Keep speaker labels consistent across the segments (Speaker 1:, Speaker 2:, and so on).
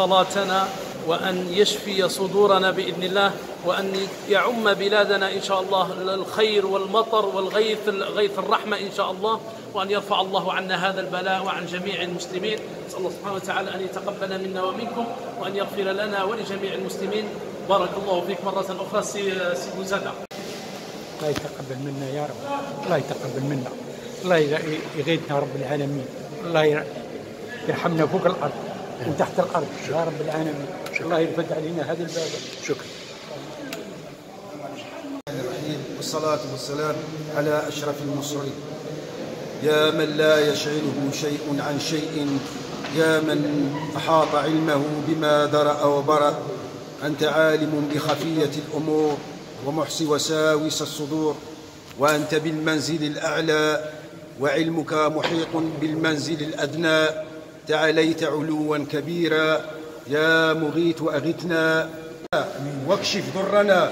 Speaker 1: صلاتنا وأن يشفي صدورنا بإذن الله وأن يعم بلادنا إن شاء الله الخير والمطر والغيث غيث الرحمة إن شاء الله وأن يرفع الله عنا هذا البلاء وعن جميع المسلمين. نسأل الله سبحانه وتعالى أن يتقبل منا ومنكم وأن يغفر لنا ولجميع المسلمين. بارك الله فيك مرة أخرى سي بوزادة
Speaker 2: الله يتقبل منا يا رب. الله يتقبل منا. الله يغيثنا رب العالمين. الله يرحمنا فوق الأرض وتحت الأرض. يا رب العالمين. الله يرفد علينا هذا الباب شكرا.
Speaker 3: والصلاة والسلام على أشرف المرسلين. يا من لا يشغله شيء عن شيء يا من أحاط علمه بما درأ وبرأ. أنت عالم بخفية الأمور ومحصي وساوس الصدور وأنت بالمنزل الأعلى وعلمك محيط بالمنزل الأدنى. تعاليت علوا كبيرا. يا مغيث أغثنا. واكشف ضرنا.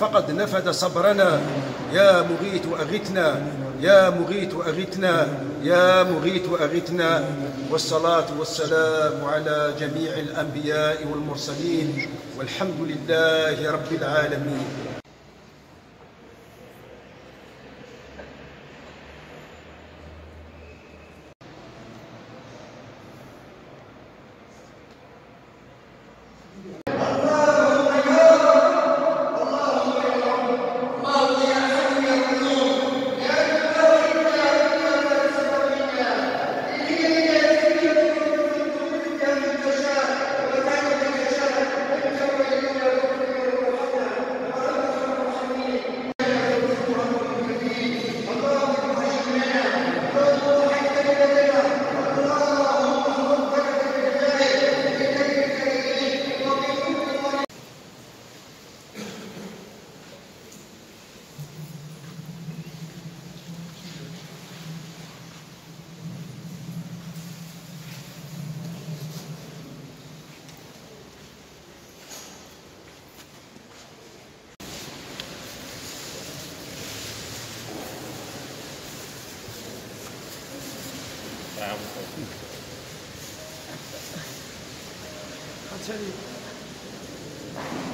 Speaker 3: فقد نفد صبرنا. يا مغيث أغثنا. يا مغيث أغثنا. يا مغيث أغثنا. والصلاة والسلام على جميع الأنبياء والمرسلين. والحمد لله رب العالمين.
Speaker 1: I'll tell you.